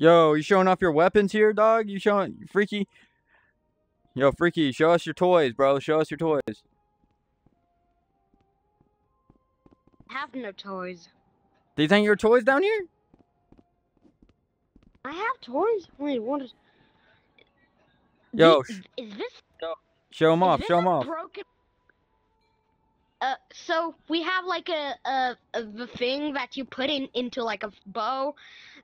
Yo, you showing off your weapons here, dog? You showing freaky? Yo, freaky, show us your toys, bro. Show us your toys. I have no toys. Do you think your toys down here? I have toys. Wait, what is? Yo, Is, is this? show them off. Show them a off. Broken. Uh, so we have like a, a, a the thing that you put in into like a bow,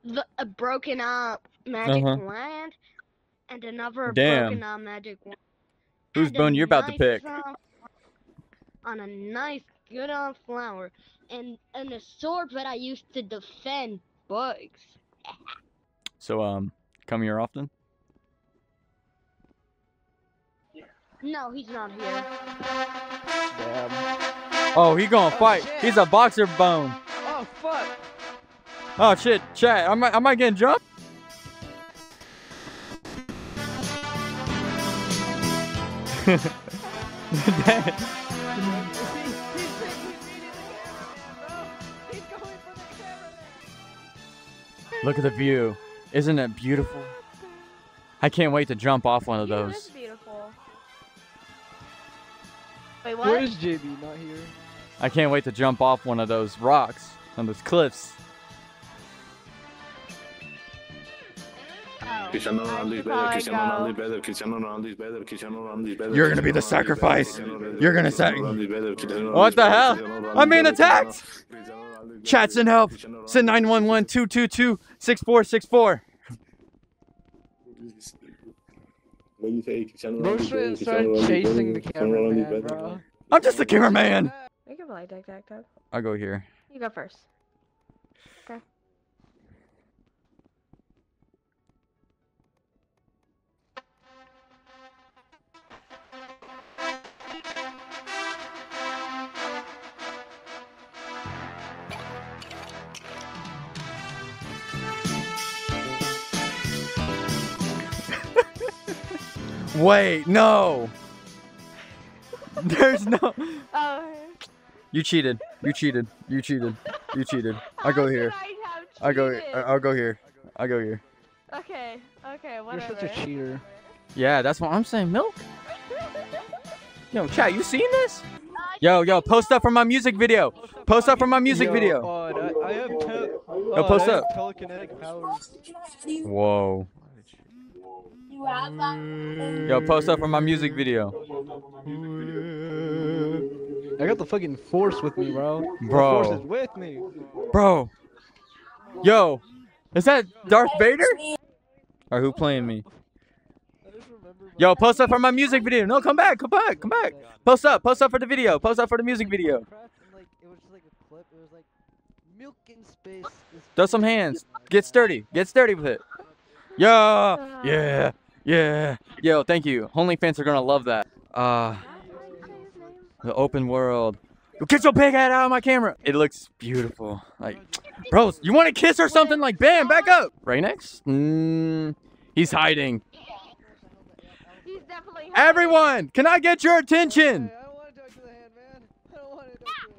the a broken up magic Uh-huh. wand, and another Damn. broken up magic wand. Whose bone you're about to pick? on a nice, good on flower, and and a sword that I used to defend bugs. So, um, come here often? No, he's not here. Damn. Oh, he gonna fight. He's a boxer bone. Oh fuck. Oh shit, chat. Am I, am I getting jumped? Look at the view. Isn't it beautiful? I can't wait to jump off one of those. Wait, what? Where is JB? Not here. I can't wait to jump off one of those rocks on those cliffs. Cristiano Ronaldo is better. Cristiano. Ronaldo is better. Cristiano Ronaldo is better. Cristiano Ronaldo is better. You're gonna be the Cristiano Ronaldo is better. sacrifice. Cristiano Ronaldo is You're gonna better. sac- Cristiano Ronaldo is better. Cristiano What the hell? I'm being attacked. Cristiano Ronaldo Chat, send help. Cristiano Ronaldo Send is better. 911 222 6464. What do you say? Cristiano Bro Ronaldo is better. started Cristiano Ronaldo is started chasing the Cristiano Ronaldo is cameraman, bro. I'm just the cameraman. I'll go here. You go first. Wait, no. There's no. Oh. You cheated. You cheated. You cheated. You cheated. I go here. I I go. I- I'll go here. I go here. Okay. Okay. You're such a cheater. Yeah, that's what I'm saying. Milk. Yo, chat, you seen this? Yo, yo, post up for my music video. Post up for my music Yo, video. Bud, I, I have tel- oh, post up. Whoa. Yo, post up for my music video. I got the fucking force with me, bro. The Bro. force is with me. Bro. Yo. Is that Darth Vader? Or who playing me? I just remember Yo, post up for my music video. No, come back, come back, come back. Post up, post up for the video. Post up for the music video. Craft and, like, it was just like a clip. It was like milk in space. is Throw some hands. Get sturdy. Get sturdy with it. Yeah, yeah, yeah. Yo, thank you. Only fans are gonna love that. Uh, the open world. Get your big head out of my camera. It looks beautiful. Like, bros, you want to kiss or something? Like, bam, back up. Right next. Mm, he's hiding. He's definitely. Everyone, can I get your attention? I want to talk to the hand, man. I want to talk to the hand.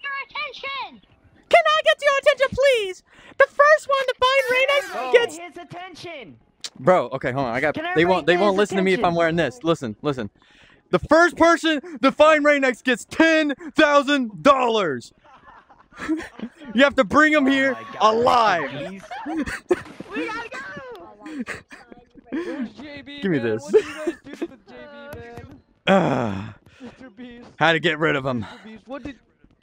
Your attention. Can I get your attention, please? The first one to find Reynex gets. his attention. Bro, okay, hold on. I got. Can I They won't. They won't listen to me if I'm wearing this. Listen, listen. The first person to find Reynex gets ten thousand dollars. you have to bring him here alive. We gotta go. JB? Give me man? this. What did you guys do to JB, man? Ah. Mr. Beast. had to get rid of him.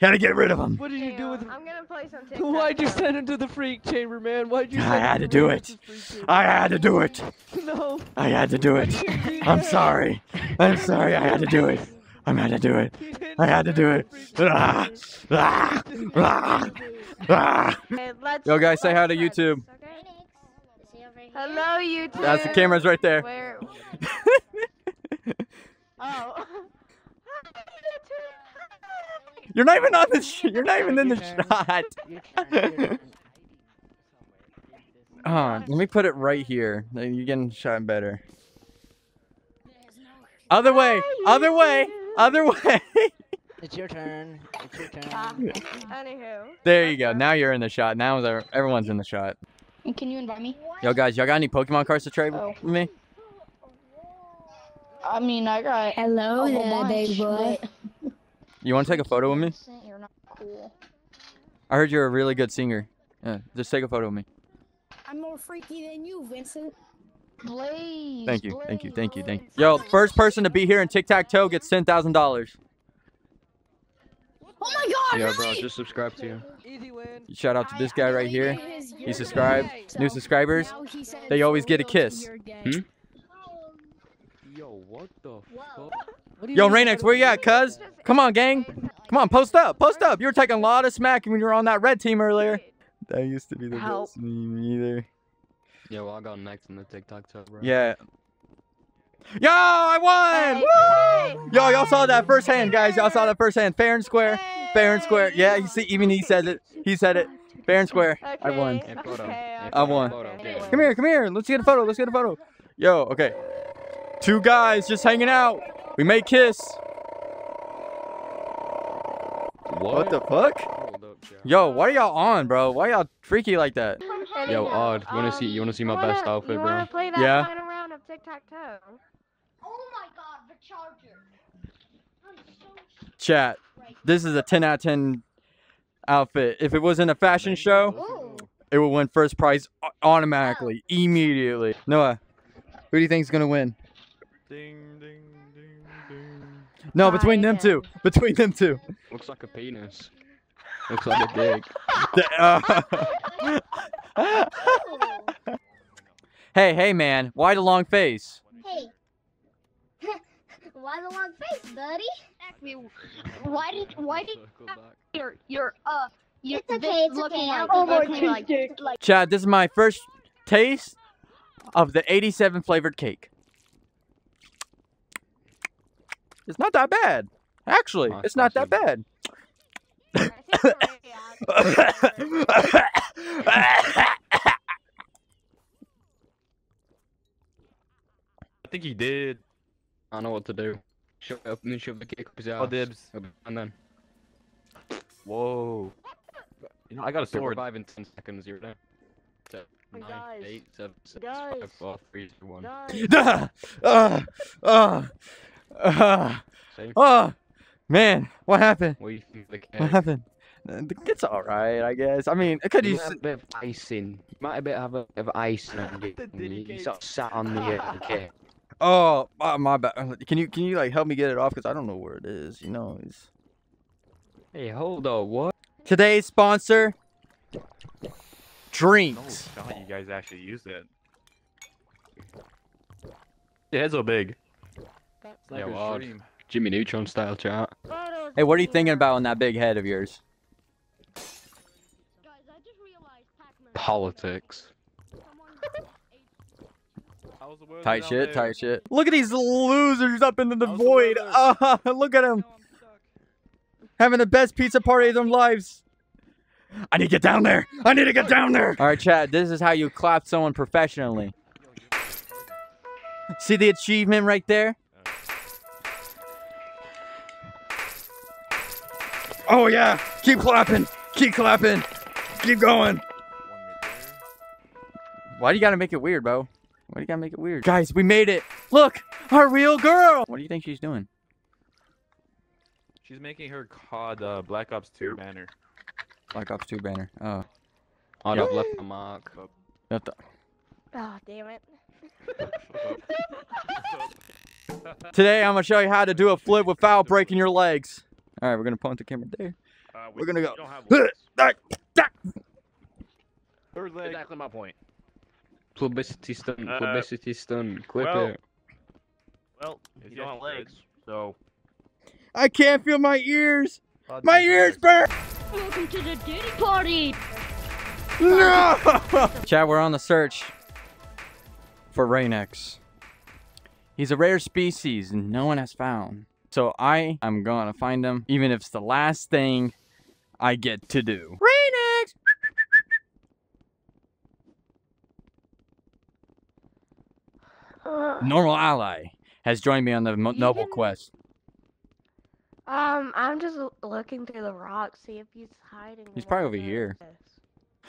Mr. Beast. What did Had to get rid of him. what did you do with him? I'm gonna play some TikTok. Why'd you send him to the freak chamber, man? Why'd you? I send him had to to do it. I had to do it. No. I had to do it. You can't do I'm sorry. I'm sorry. I had to do it. I had to do it. I had to do it. send him to the Ah, ah, ah, ah. Yo, guys, say hi to let's- YouTube. Hello, YouTube. That's the cameras right there. Where? oh. You're not even on the. Sh- you're not even in the shot. Your turn, your turn. Uh, let me put it right here. You're getting shot better. Other way. Other way. Other way. It's your turn. It's your turn. Ah, Anywho. There you go. Now you're in the shot. Now everyone's in the shot. And can you invite me? Yo, guys, y'all got any Pokemon cards to trade Oh. with me? I mean, I got Hello a whole there, bunch, big boy. But You want to take a photo with me? You're not cool. I heard you're a really good singer. Yeah, just take a photo with me. I'm more freaky than you, Vincent. Blaze. Thank you, thank you, thank you, thank you. Yo, first person to be here in Tic Tac Toe gets ten thousand dollars. Oh my god! Yeah, bro, just subscribe to you. Easy win. Shout out to this guy right here. He subscribed. New subscribers, they always get a kiss. Hmm? Yo, what the fuck? What do you Yo, mean, where you at, cuz? Come on, gang. Come on, post up, post up. You were taking a lot of smack when you were on that red team earlier. That used to be the Help. best meme either. Yeah, well, I got next in the TikTok tub, bro. Yeah. Yo, I won! Woo! Yo, y'all saw that firsthand, guys. Y'all saw that firsthand. Fair and square. Fair and square. Yeah, you see, even he says it. He said it. Fair and square. I won. Hey. Okay, I won. photo, yeah. Come here, come here. Let's get a photo. Let's get a photo. Yo, okay. Two guys just hanging out. We may kiss. What the fuck? Hold up, yeah. Yo, why are y'all on, bro? Why y'all freaky like that? Yo, Odd, you wanna see? You wanna see my best outfit, You bro? wanna play that Yeah. final of tic tac toe? Oh my god, the charger. I'm so Chat. This is a 10 out of 10 outfit. If it was in a fashion show, Ooh. it would win first prize au- automatically, immediately. Noah, who do you think is gonna win? Ding. No, between them two. Between them two. Looks like a penis. Looks like a dick. Uh, hey, hey, man. Why the long face? Hey. Why the long face, buddy? Why did why did Circle back. your your uh your It's okay, it's okay, like I'll looking go like like Chad, this is my first taste of the 87 flavored cake. It's not that bad. Actually, Nice, it's not that bad. I think he did. I know what to do. Shove up and then shove the kick up his ass. Oh, dibs. And then. Whoa. You know, I got a sword. revive in 10 seconds, you're there. Seven, nine, guys. eight, seven, six, Guys. five, four, three, two, one. Guys, uh, uh, uh, Same. uh, man, what happened? What do you think the cake? What happened? It's all right, I guess. I mean, it could You use. have a bit of icing. You might a bit have a bit of icing on you. The and Diddy you, you sort of sat on the uh, cake. Oh, my bad. Can you can you like help me get it off? Cause I don't know where it is. You know, it's Hey, hold on, what? today's sponsor. No Drinks. shot, you guys actually used it. Your head's so big. Yeah, Sniper's odd. dream. Jimmy Neutron style chat. Hey, what are you thinking about on that big head of yours? guys, I just realized Pac-Man. Politics. How's the weather Tight shit, there? tight shit. Look at these losers up into the How's void. weather? Ah, look at them having the best pizza party of their lives. I need to get down there. I need to get down there. All right, Chad. This is how you clap someone professionally. See the achievement right there? Oh yeah! Keep clapping. Keep clapping. Keep going. Why do you gotta make it weird, bro? Why do you gotta make it weird? Guys, we made it. Look, our real girl. What do you think she's doing? She's making her COD uh, Black Ops 2 banner. Black Ops 2 banner. Oh. I'd Yeah. have left a mark. What the- Oh, damn it. Today, I'm gonna show you how to do a flip without breaking your legs. All right, we're gonna point the camera there. Uh, We're gonna go. Don't have Huh, legs. Third leg. Exactly my point. Publicity stunt, Uh, publicity stunt. Clip well, it. Well, if you don't have legs, so. I can't feel my ears. I'll My ears legs. burn. Welcome to the Diddy party. No! Chad, we're on the search for Raynex. He's a rare species and no one has found. So I am gonna find them, even if it's the last thing I get to do. Rain Normal ally has joined me on the noble can... quest. Um, I'm just looking through the rocks, see if he's hiding. He's probably over here.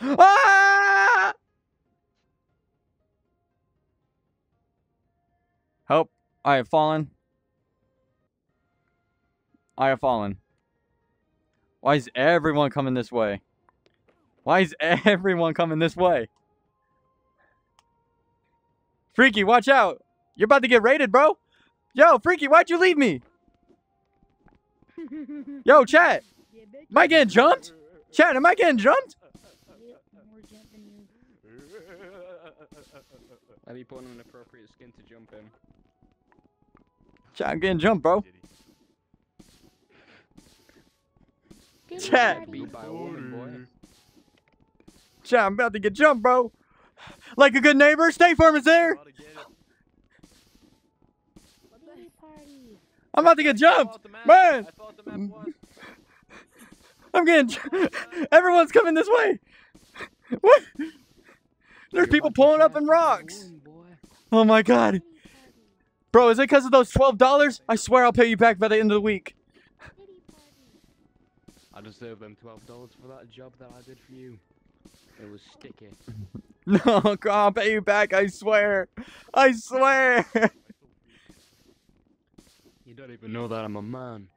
Ah! Help! I have fallen. I have fallen. Why is everyone coming this way? Why is everyone coming this way? Freaky, watch out. You're about to get raided, bro. Yo, Freaky, why'd you leave me? Yo, chat. Am I getting jumped? Chat, am I getting jumped? Let me put on an appropriate skin to jump in. Chat, I'm getting jumped, bro. Chat. Beat by a woman, boy. Chat, I'm about to get jumped, bro. Like a good neighbor, State Farm is there. About to get it. I'm about to get jumped. fought the map. Man. I fought the map once. I'm getting. Everyone's coming this way. What? There's people pulling up in rocks. Oh my god. Bro, is it because of those $12? I swear I'll pay you back by the end of the week. I deserve them twelve dollars for that job that I did for you. It was sticky. No, God, I'll pay you back. I swear. I swear. You don't even know that I'm a man.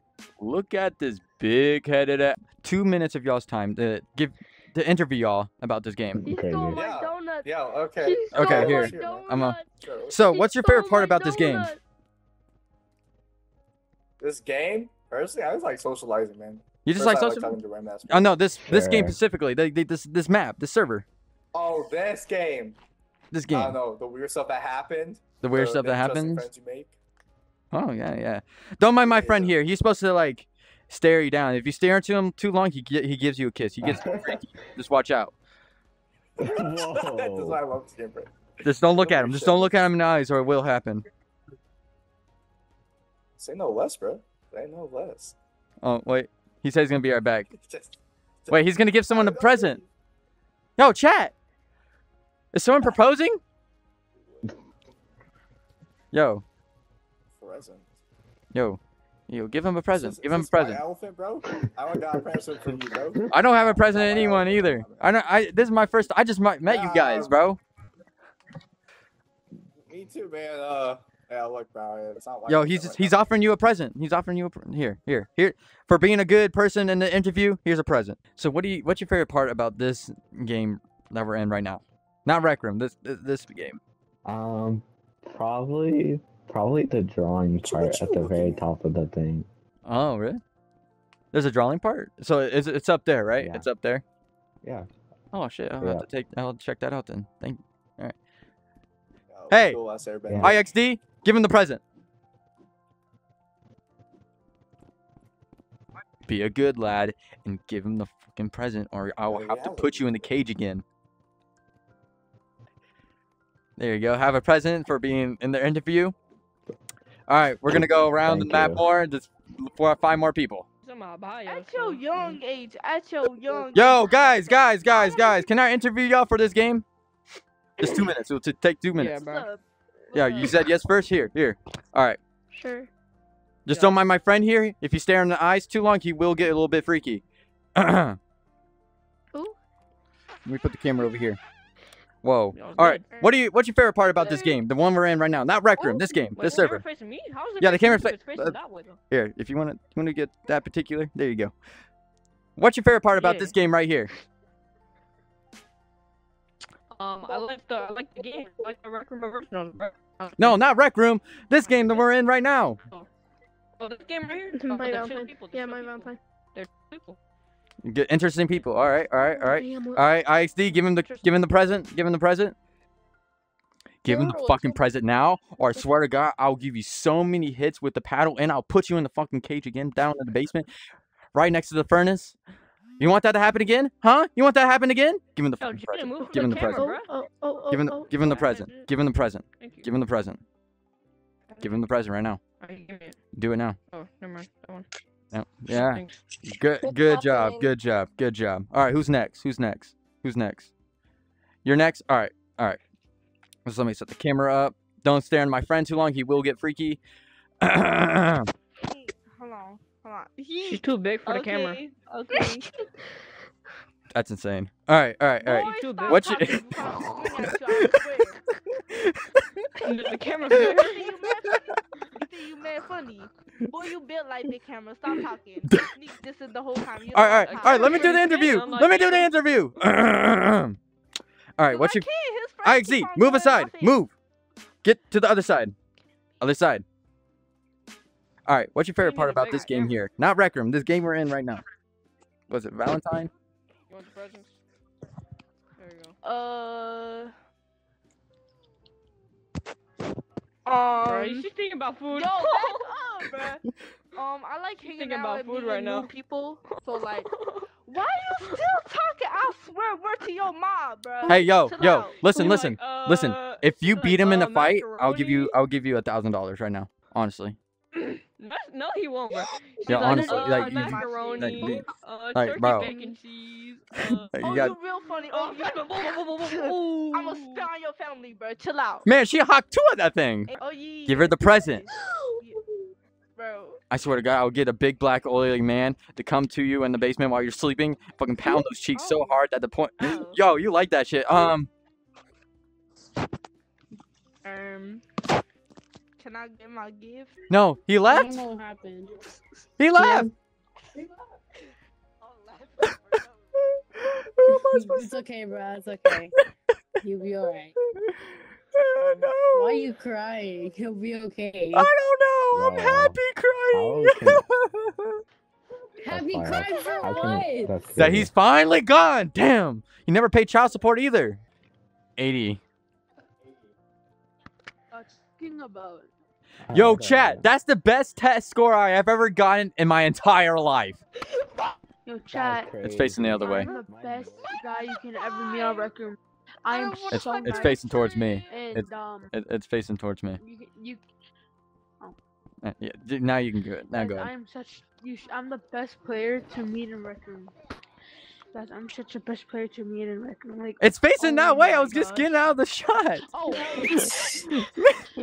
Look at this big-headed. A- Two minutes of y'all's time to give to interview y'all about this game. He Okay, stole yeah. my Yeah. donuts. Yeah, okay. He stole Okay, here. donuts. I'm a- So, He what's your favorite part my about this game? This game, personally, I just like socializing, man. You just First, like I social? talking to random ass Oh no, this this game specifically. They, they, this this map, this server, Oh, this game. this I game. don't know the weird stuff that happened. The weird the stuff that interesting happens. Friends you make. Oh yeah, yeah. Don't mind my friend here. He's supposed to like stare you down. If you stare into him too long, he gi- he gives you a kiss. He gets freaky. Just watch out. That's why I love this game, bro. Just don't look at him. Just don't look at him in the eyes, or it will happen. Say no less, bro. Say no less. Oh wait, he says he's gonna be right back. Wait, he's gonna give someone a present. Yo, chat. Is someone proposing? Yo, Present. yo, yo, give him a present. Give him a present. Elephant, bro. I a present you, bro. I don't have a present to anyone either. I don't. I this is my first. I just met you guys, bro. Me too, man. Uh, yeah, look, bro. It's not like Yo, that he's right he's now. offering you a present. He's offering you a pr- here, here, here for being a good person in the interview. Here's a present. So, what do you? What's your favorite part about this game that we're in right now? Not Rec Room. This this, this game. Um, probably, probably the drawing What part what at the very at? top of the thing. Oh, really? There's a drawing part. So it's it's up there, right? Yeah. It's up there. Yeah. Oh shit! I'll Yeah. have to take. I'll check that out then. Thank. Yo, Hey! cool ass airbender. Yeah. IXD. Give him the present. Be a good lad and give him the fucking present, or I will have to put you in the cage again. There you go. Have a present for being in the interview. All right, we're gonna go around the map you. more. Just for five more people. At your young age, at your young Yo, guys, guys, guys, guys. Can I interview y'all for this game? Just two minutes. It'll t- take two minutes. bro. Yeah, you said yes first. Here, here. All right. Sure. Just don't mind my friend here. If you stare in the eyes too long, he will get a little bit freaky. Ooh. Let me put the camera over here. Whoa. Y'all All right. good. What do you? What's your favorite part about this game? The one we're in right now, not Rec Room. This game, this server. me? How is Yeah, the camera's facing fa- facing uh, that way? Here, if you want to, you want to get that particular. There you go. What's your favorite part about Yeah. this game right here? Um, I like the I like the game. I like the record version of it. No, not Rec Room. This game that we're in right now. Oh, this game right here. My Oh, there's Valentine. people, there's Yeah, my people. Valentine. There's two people. Good, interesting people. All right, all right, all right, Damn, all right. IXD, give him the, give him the present. Give him the present. Give him the fucking present now, or I swear to God, I'll give you so many hits with the paddle, and I'll put you in the fucking cage again, down in the basement, right next to the furnace. You want that to happen again? Huh? You want that to happen again? Give him the Yo, fucking present. Give him the the present. Oh, oh, oh, Give him the, oh. give him the present. Give him the present. Give him the present. Give him the present right now. Alright, give me it. Do it now. Oh, never mind. That one. No. Yeah. Thanks. Good good job. Good job. Good job. All right, who's next? Who's next? Who's next? You're next? All right. All right. Just let me set the camera up. Don't stare at my friend too long. He will get freaky. Come on. She's too big for the camera. Okay. That's insane. All right, all right, all right. Boy, stop What's your? talking. The camera's there. You mad funny? Boy, you built like big camera. Stop talking. This is the whole time. You All right, all right, all right. Let me do the interview. Let me do the interview. All right, what's your? Kid, his IXZ, move aside. Move. Get to the other side. Other side. All right, what's your favorite part about this game here? Not Rec Room. This game we're in right now. Was it Valentine? You want the presents? There you go. Uh. Bro, Um. you should think about food. Yo, back up, bruh. Um, I like hanging Thinking out about with food right new now. people. So like, why you still talking? I swear, word to your mom, bro. Hey, yo, Chill yo, out. listen, listen, like, listen. uh, If you be beat like, him in uh, a fight, I'll give you. I'll give you a thousand dollars right now. Honestly. No, no, he won't, bro. She's Yeah, like, honestly, uh, like, macaroni, like, you- uh, like, turkey bro. bacon cheese. Uh, Like, Oh, you got, you real funny. Oh, you I'm gonna spit on your family, bro. Chill out. man, she hocked two of that thing. Oh, yeah. Give her the present. Bro. I swear to God, I'll get a big black oily man to come to you in the basement while you're sleeping, fucking pound those cheeks so hard that the point. Yo, you like that shit? Um, Um. Can I get my gift? no, he left. I don't know what happened. He left. it's okay, bro. It's okay. You'll be alright. Why are you crying? He'll be okay. I don't know. I'm happy crying. Happy crying for what? can, that he's finally gone. Damn. You never paid child support either. 80. Talking about. Yo, chat, that's the best test score I have ever gotten in my entire life. Yo, chat. It's facing the other way. I'm the best guy you can ever meet on Rec Room. I am It's, so it's nice. facing towards me. And It's, um, it, it's facing towards me. you can- you. Uh, Yeah, now you can do it. Now guys, go I am such. You. sh- I'm the best player to meet in Rec Room. I'm such a best player to meet in Rec Room. Like. It's facing oh that way. I my was just getting out of the shot. Oh.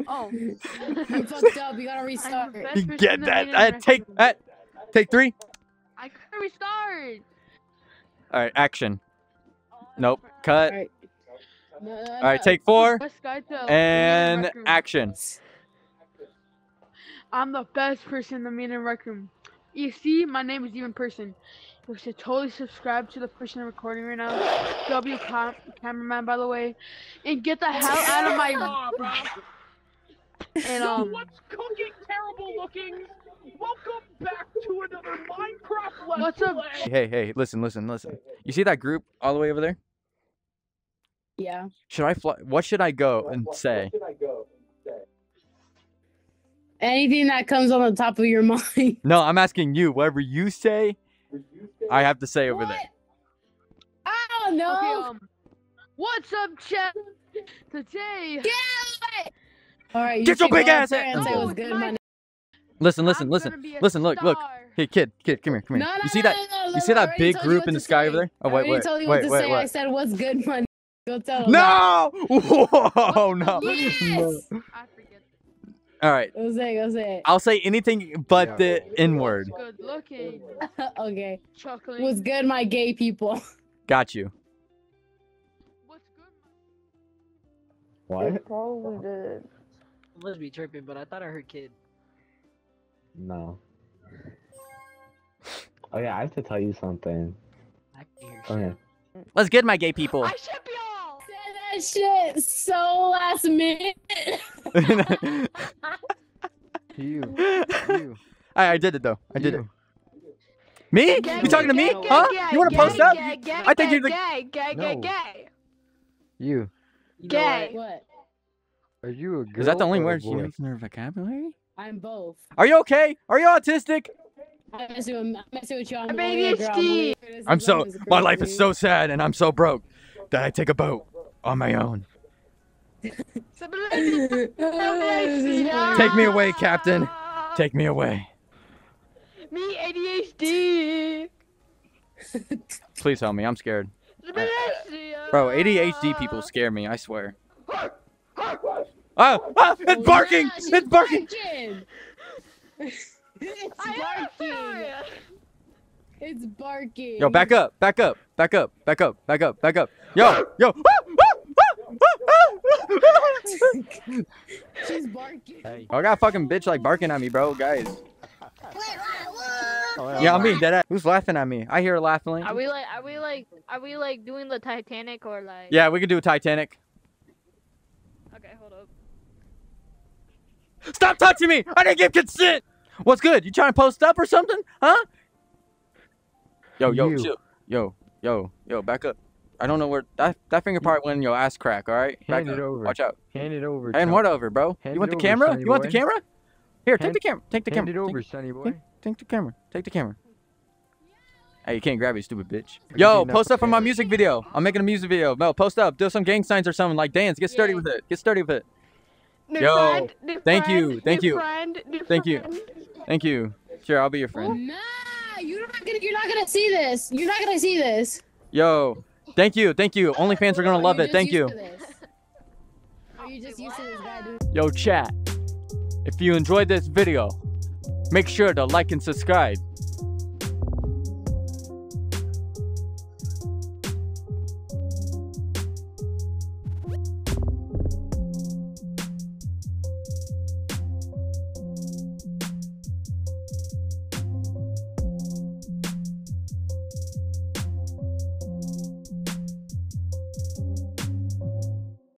oh. You fucked up. You gotta restart. You get that? Uh, take that. Take three. I couldn't restart. All right, action. Nope. Cut. Alright. No, no, All right, take four. Best guy to meet in And Rec action. I'm the best person to meet in Rec Room. You see, my name is even person. You should totally subscribe to the person recording right now. W cam- cameraman, by the way, and get the hell out of my. And um, what's cooking terrible looking? Welcome back to another Minecraft Let's What's up? Play. Hey, hey, listen, listen, listen. You see that group all the way over there? Yeah. Should I fly? What should I go and say? Anything that comes on the top of your mind. No, I'm asking you. Whatever you say, I have to say over there. I don't know. Okay, um, what's up, chat? Today. All right. You Get your big ass there in. and say No, what's good, my- my Listen, listen, listen, gonna be listen. Look, look. Hey, kid, kid, come here, come here. No, You no, see no, that? no, no, You see that big group in the to sky say. over there? Oh I wait, already wait, told you wait, what to wait, say. I said what's good, man. Go tell them. No! Whoa, no. Yes! I forget. All right. Go say, it, go say it. I'll say anything but the N word. Good looking. okay. Chuckling. What's good, my gay people? Got you. What's good? What? Probably did. I must be tripping, but I thought I heard kid. No. Oh yeah, I have to tell you something. I can hear Okay. Let's get my gay people. I ship y'all. Said that shit so last minute. you. You. I, I did it though. I did it. Me? You talking to me? Huh? You want to post up? I think you're the. Gay, gay, gay, No. gay. You. Gay. What? Are you a girl? Is that the only word a words you use in their vocabulary? I'm both. Are you okay? Are you autistic? I'm messing with, with you. I'm, I'm only a girl. I'm only- ADHD. I'm so. My life is so sad, and I'm so broke that I take a boat on my own. Take me away, Captain. Take me away. Me ADHD. Please help me. I'm scared. Bro, ADHD people scare me. I swear. Oh, oh, it's barking! It's barking! it's barking. It's barking. Yo, back up, back up, back up, back up, back up, back up. Yo, yo. Ah, ah. She's barking. I got a fucking bitch like barking at me, bro, guys. Yeah, I'm being dead. ass. Who's laughing at me? I hear a laughing. Are we like, are we like, are we like doing the Titanic or like? Yeah, we could do a Titanic. Okay, hold up. Stop touching me! I didn't give consent. What's good? You trying to post up or something? Huh? Yo, yo, You. chill. Yo, yo, yo, back up. I don't know where that that finger part went in your ass crack. All right, back Hand it up. over. Watch out. Hand it over. And Tom. what over, bro? Hand you want the over, camera? sonny You want the camera? Here, take the camera. Take the hand camera. it over, Take, sonny boy. take, take the camera. Take the camera. Hey, you can't grab it, you stupid bitch. Are Yo, post up for my music video. I'm making a music video. No, post up. Do some gang signs or something like dance. Get sturdy Yeah. with it. Get sturdy with it. New Yo, friend, new thank friend, you, thank new you. friend, new Thank you. Thank you. Sure, I'll be your friend. Oh nah, you're not gonna. You're not gonna see this. You're not gonna see this. Yo, thank you, thank you. OnlyFans are gonna love it. Thank you. to this? Are you just used to this guy doing? Yo, chat. If you enjoyed this video, make sure to like and subscribe.